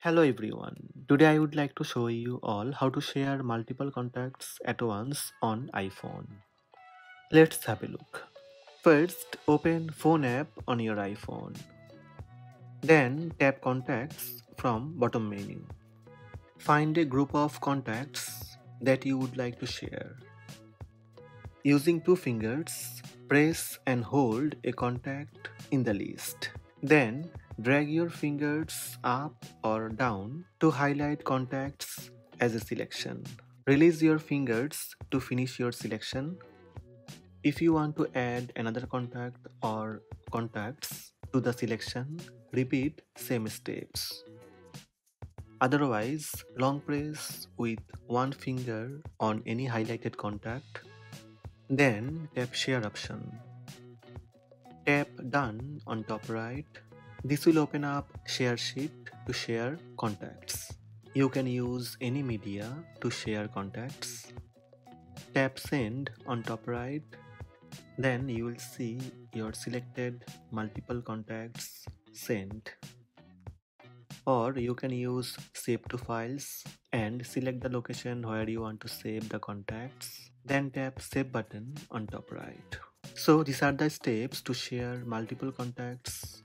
Hello everyone. Today I would like to show you all how to share multiple contacts at once on iPhone. Let's have a look. First, open Phone app on your iPhone. Then tap Contacts from bottom menu. Find a group of contacts that you would like to share. Using two fingers, press and hold a contact in the list. Then drag your fingers up or down to highlight contacts as a selection. Release your fingers to finish your selection. If you want to add another contact or contacts to the selection, repeat same steps. Otherwise, long press with one finger on any highlighted contact, then tap share option. Tap done on top right. This will open up share sheet to share contacts. You can use any media to share contacts. Tap send on top right. Then you will see your selected multiple contacts sent. Or you can use save to files and select the location where you want to save the contacts. Then tap save button on top right. So these are the steps to share multiple contacts